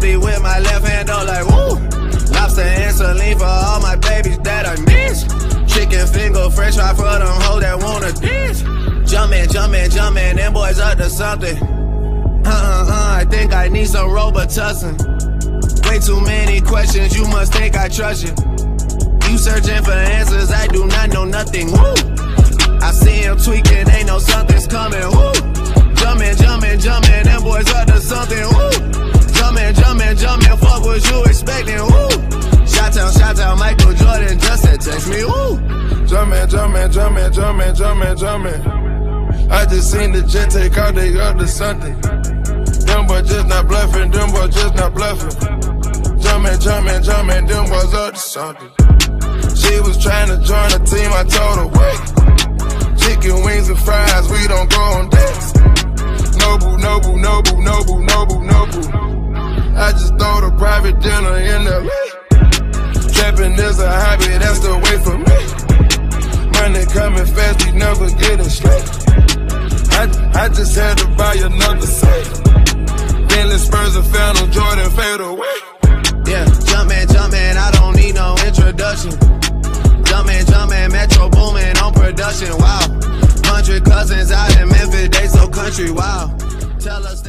be with my left hand up like woo. Lobster and saline for all my babies that I miss. Chicken finger, fresh fry for them hoes that wanna dance. Jumpin', jumpin', jumpin', them boys up to something. Uh uh uh, I think I need some Robitussin. Way too many questions, you must think I trust you. You searching for answers, I do not know nothing. Woo! I see him tweaking, ain't no something's coming. What you expecting. Woo! Shout out, shout out, Michael Jordan just said text me. Woo! Jumpin', jumpin', jumpin', jumpin', jumpin', jumpin'. I just seen the jet take out, they to something. Them boys just not bluffing, them boys just not bluffing. Jumpin', jumpin', jumpin', them boys up to something. She was trying to join the team, I told her wait. Is a hobby, that's the way for me. Money coming fast, we never getting straight. I, I just had to buy another set. Bentley Spurs and Phantom Jordan fade away. Yeah, jumpin', jumpin', I don't need no introduction. Jumpin', jumpin', Metro Boomin on production, wow. Hundred cousins out in Memphis, they so country, wow. Tell us